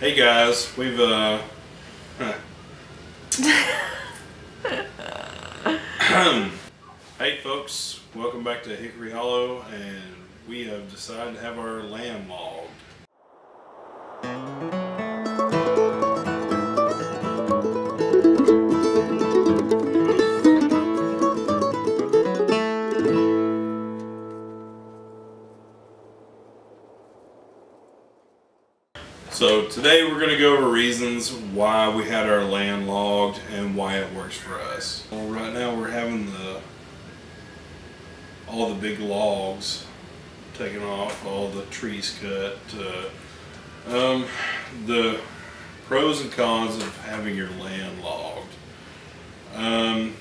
Hey guys, we've uh Hey folks, welcome back to Hickory Hollow and we have decided to have our land logged. So today we're going to go over reasons why we had our land logged and why it works for us. Well, right now we're having the all the big logs taken off, all the trees cut. Uh, um, the pros and cons of having your land logged. Um,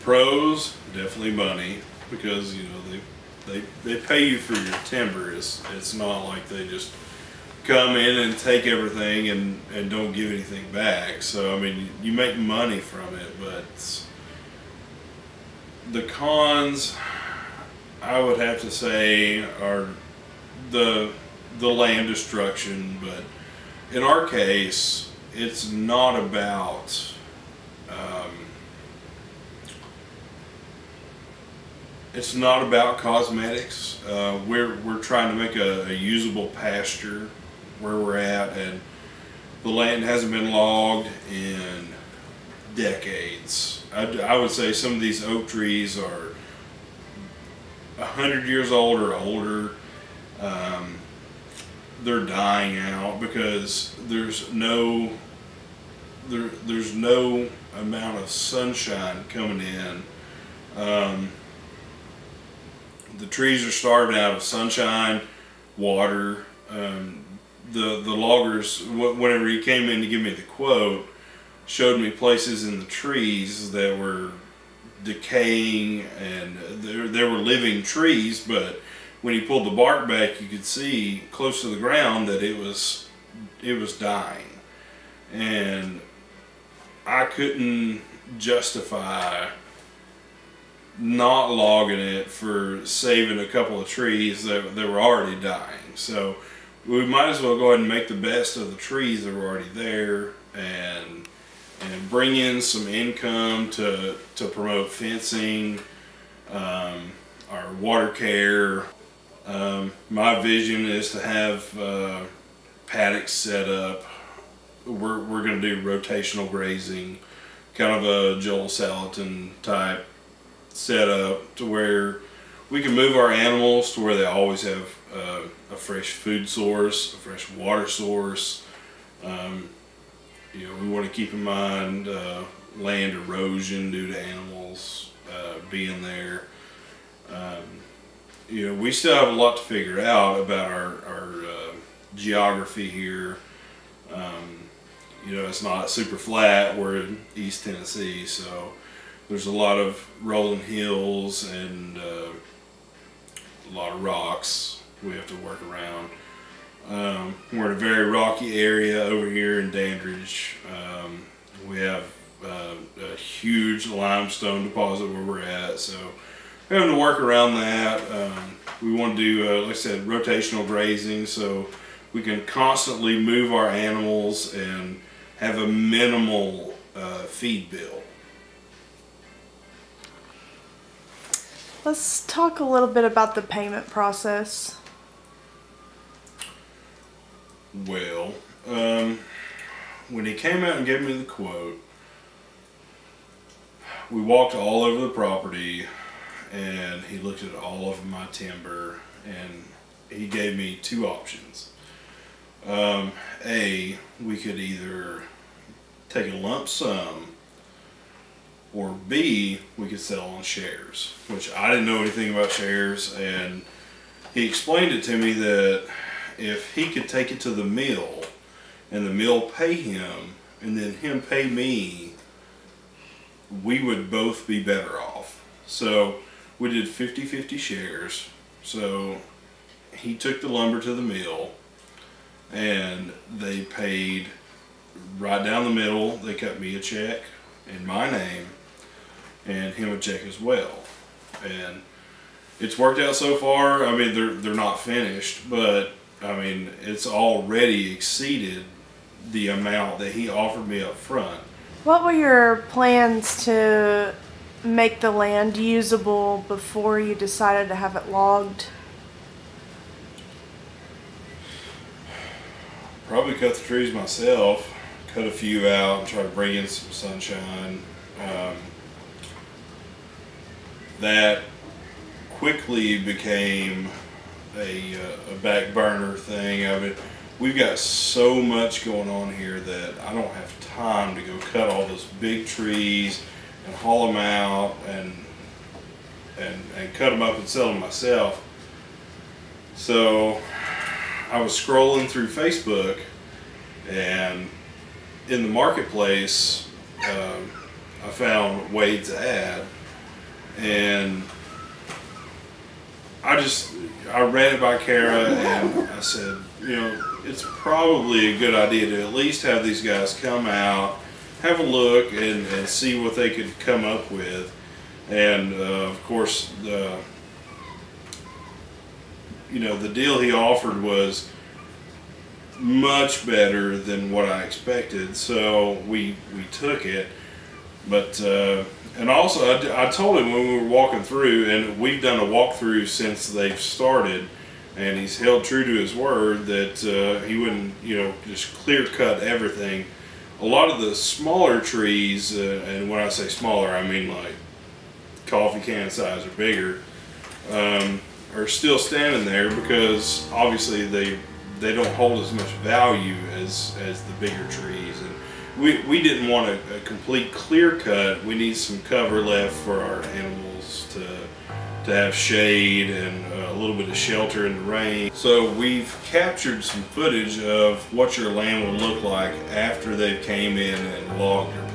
pros, definitely money because you know they they they pay you for your timber. It's it's not like they just come in and take everything and, and don't give anything back. So, I mean, you make money from it, but the cons, I would have to say, are the, the land destruction. But in our case, it's not about um, it's not about cosmetics. Uh, we're we're trying to make a, a usable pasture where we're at and the land hasn't been logged in decades. I, I would say some of these oak trees are a hundred years old or older. Um, they're dying out because there's no there, there's no amount of sunshine coming in. Um, the trees are starving out of sunshine, water, um, the the loggers whenever he came in to give me the quote showed me places in the trees that were decaying and there there were living trees but when he pulled the bark back you could see close to the ground that it was it was dying. And I couldn't justify not logging it for saving a couple of trees that, that were already dying. So we might as well go ahead and make the best of the trees that are already there and and bring in some income to to promote fencing, um, our water care. Um, my vision is to have uh, paddocks set up. We're, we're going to do rotational grazing, kind of a Joel Salatin type setup to where we can move our animals to where they always have uh, a fresh food source, a fresh water source. Um, you know, we want to keep in mind uh, land erosion due to animals uh, being there. Um, you know, we still have a lot to figure out about our, our uh, geography here. Um, you know, it's not super flat. We're in East Tennessee, so there's a lot of rolling hills and uh, a lot of rocks we have to work around. Um, we're in a very rocky area over here in Dandridge. Um, we have uh, a huge limestone deposit where we're at, so we're having to work around that. Um, we want to do, uh, like I said, rotational grazing, so we can constantly move our animals and have a minimal uh, feed bill. Let's talk a little bit about the payment process. Well, um, when he came out and gave me the quote, we walked all over the property and he looked at all of my timber and he gave me two options. Um, a, we could either take a lump sum or B, we could sell on shares, which I didn't know anything about shares and he explained it to me that if he could take it to the mill and the mill pay him and then him pay me, we would both be better off. So we did 50-50 shares. So he took the lumber to the mill and they paid right down the middle. They cut me a check in my name and him a check as well. And it's worked out so far. I mean, they're, they're not finished, but I mean, it's already exceeded the amount that he offered me up front. What were your plans to make the land usable before you decided to have it logged? Probably cut the trees myself, cut a few out, and try to bring in some sunshine. Um, that quickly became a, uh, a back burner thing of it. We've got so much going on here that I don't have time to go cut all those big trees and haul them out and and and cut them up and sell them myself. So I was scrolling through Facebook and in the marketplace um, I found Wade's ad and I just I ran it by Kara and I said, you know, it's probably a good idea to at least have these guys come out, have a look, and, and see what they could come up with. And uh, of course, the you know the deal he offered was much better than what I expected, so we we took it. But uh, and also, I, I told him when we were walking through, and we've done a walkthrough since they've started, and he's held true to his word that uh, he wouldn't, you know, just clear cut everything. A lot of the smaller trees, uh, and when I say smaller, I mean like coffee can size or bigger, um, are still standing there because obviously they they don't hold as much value as as the bigger trees and we, we didn't want a, a, complete clear cut. We need some cover left for our animals to to have shade and uh, a little bit of shelter in the rain. So we've captured some footage of what your land would look like after they came in and logged your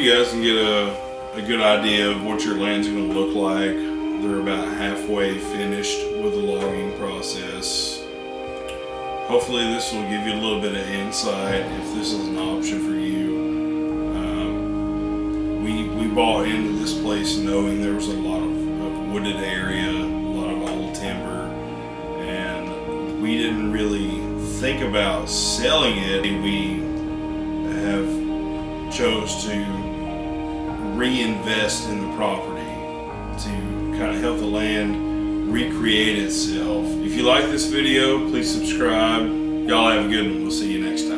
you guys can get a, a good idea of what your land's going to look like. They're about halfway finished with the logging process. Hopefully, this will give you a little bit of insight if this is an option for you. Um, we we bought into this place knowing there was a lot of, of wooded area, a lot of old timber, and we didn't really think about selling it. We chose to reinvest in the property to kind of help the land recreate itself. If you like this video, please subscribe. Y'all have a good one. We'll see you next time.